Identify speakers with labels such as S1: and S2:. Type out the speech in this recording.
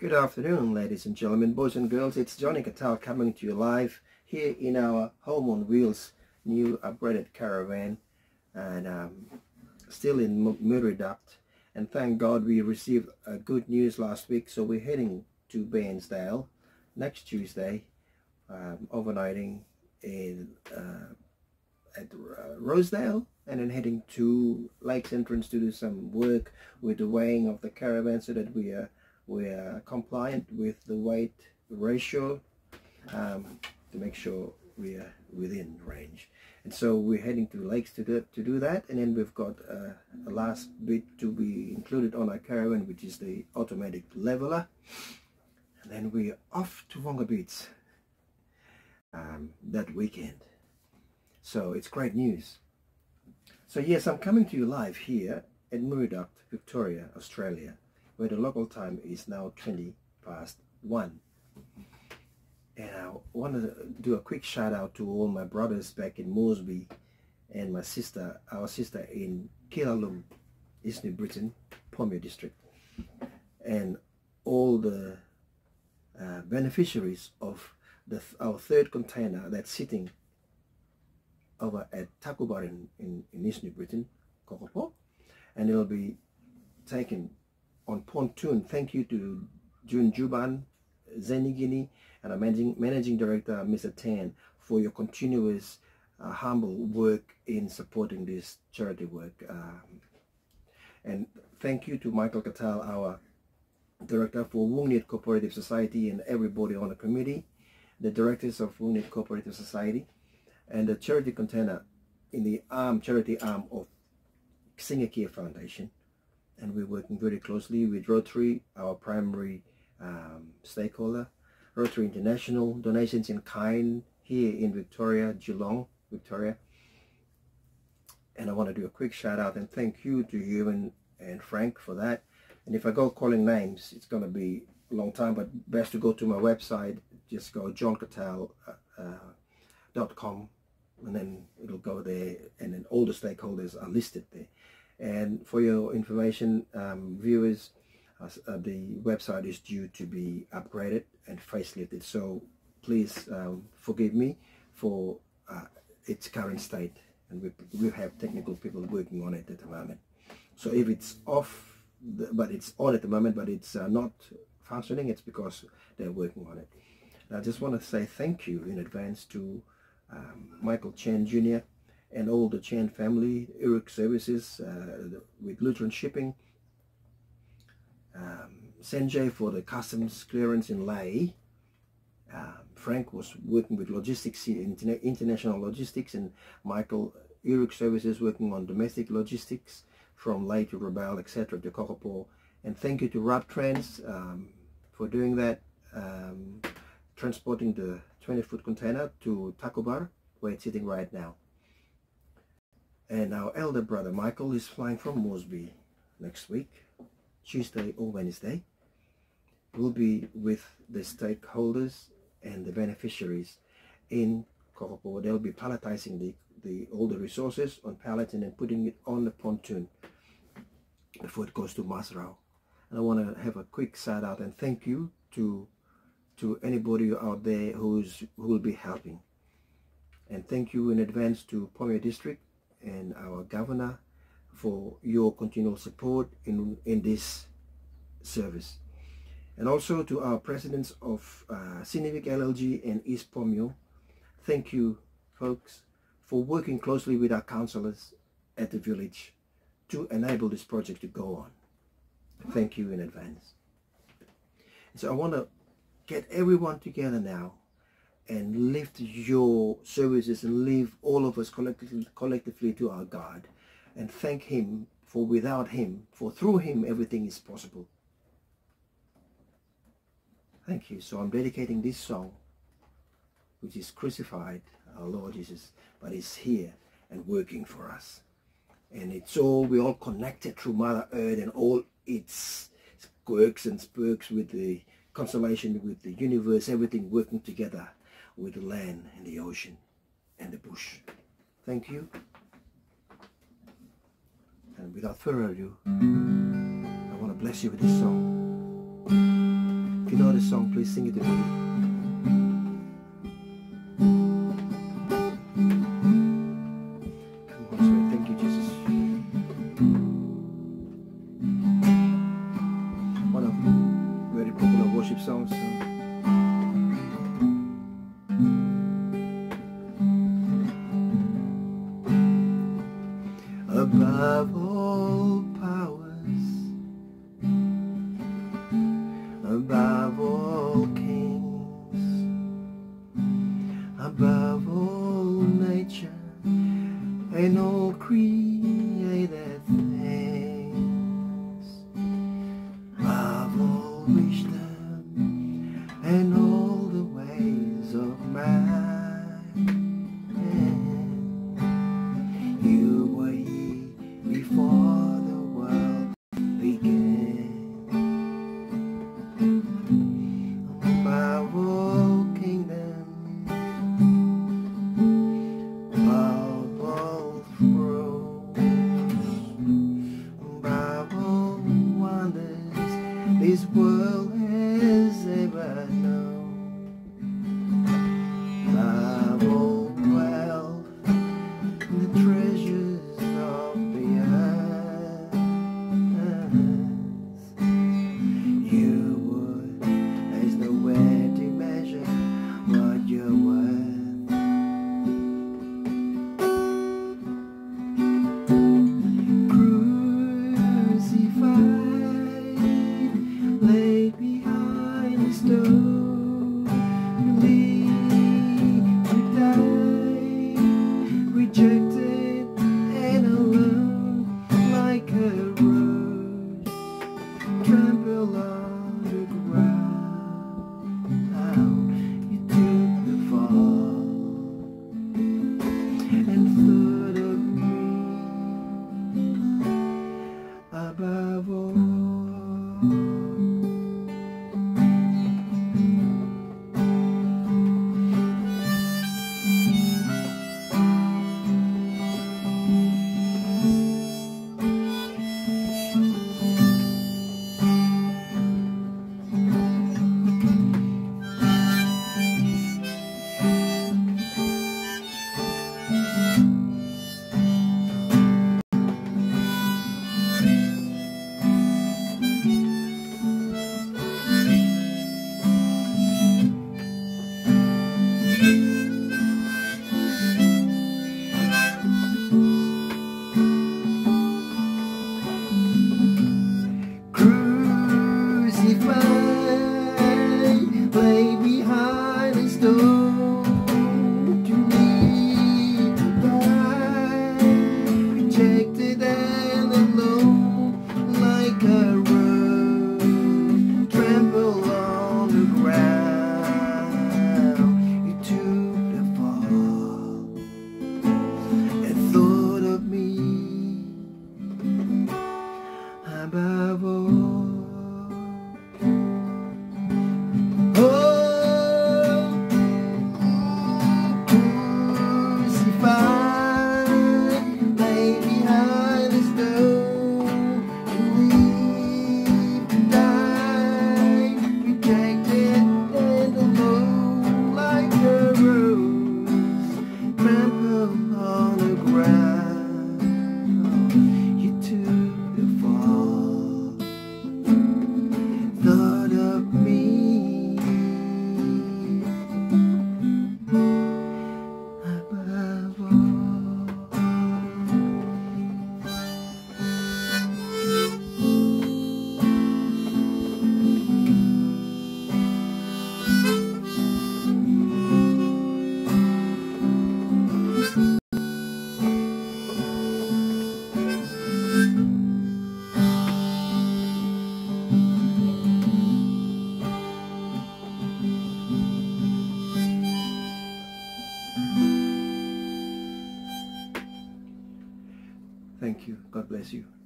S1: Good afternoon, ladies and gentlemen, boys and girls. It's Johnny Katal coming to you live here in our Home on Wheels new upgraded caravan and um, still in Murray-Darth. And thank God we received uh, good news last week. So we're heading to Bairnsdale next Tuesday, um, overnighting in uh, at uh, Rosedale and then heading to Lakes Entrance to do some work with the weighing of the caravan so that we are we are compliant with the weight ratio um, to make sure we are within range. And so we're heading to lakes to do, to do that. And then we've got uh, a last bit to be included on our caravan which is the automatic leveler. And then we're off to Wonga Beach um, that weekend. So it's great news. So yes I'm coming to you live here at Murray-Darth, Victoria, Australia where the local time is now 20 past 1. And I want to do a quick shout out to all my brothers back in Moresby and my sister, our sister in Killaloe, East New Britain, Pomio district. And all the uh, beneficiaries of the, our third container that's sitting over at Tacubara in, in, in East New Britain, Kokopo, and it'll be taken on pontoon. Thank you to Jun Juban, Zenigini, and our managing, managing director, Mr. Tan, for your continuous uh, humble work in supporting this charity work. Um, and thank you to Michael Katal, our director for Wungniet Cooperative Society and everybody on the committee, the directors of Wungniet Cooperative Society, and the charity container in the arm, charity arm of Singhakie Foundation and we're working very closely with Rotary, our primary um, stakeholder, Rotary International, donations in kind here in Victoria, Geelong, Victoria. And I want to do a quick shout out and thank you to you and, and Frank for that. And if I go calling names, it's going to be a long time, but best to go to my website. Just go johnkatal.com uh, uh, and then it'll go there and then all the stakeholders are listed there. And for your information, um, viewers, uh, uh, the website is due to be upgraded and facelifted. So please um, forgive me for uh, its current state. And we, we have technical people working on it at the moment. So if it's off, the, but it's on at the moment, but it's uh, not functioning, it's because they're working on it. I just want to say thank you in advance to um, Michael Chen Jr., and all the Chen family, Eric Services uh, with Lutheran Shipping, um, Sanjay for the customs clearance in Lae, uh, Frank was working with logistics, international logistics, and Michael Eric Services working on domestic logistics from Lae to Rabaul, etc. to Kokopo. And thank you to Raptrans um, for doing that, um, transporting the 20-foot container to Tacubara, where it's sitting right now. And our elder brother Michael is flying from Mosby next week, Tuesday or Wednesday. We'll be with the stakeholders and the beneficiaries in Kokopo. They'll be palletizing the, the all the resources on pallet and then putting it on the pontoon before it goes to Masrau. And I want to have a quick shout out and thank you to to anybody out there who's who will be helping. And thank you in advance to Pomio District and our governor for your continual support in, in this service. And also to our presidents of uh, Sinivit LLG and East Pomio, thank you folks for working closely with our councillors at the village to enable this project to go on. Thank you in advance. So I want to get everyone together now and lift your services and lift all of us collectively, collectively to our God and thank him for without him, for through him everything is possible. Thank you. So I'm dedicating this song, which is crucified, our Lord Jesus, but is here and working for us. And it's all, we're all connected through Mother Earth and all its quirks and spurks with the constellation, with the universe, everything working together with the land and the ocean and the bush. Thank you. And without further ado, I want to bless you with this song. If you know this song, please sing it to me. songs. above all. bless you.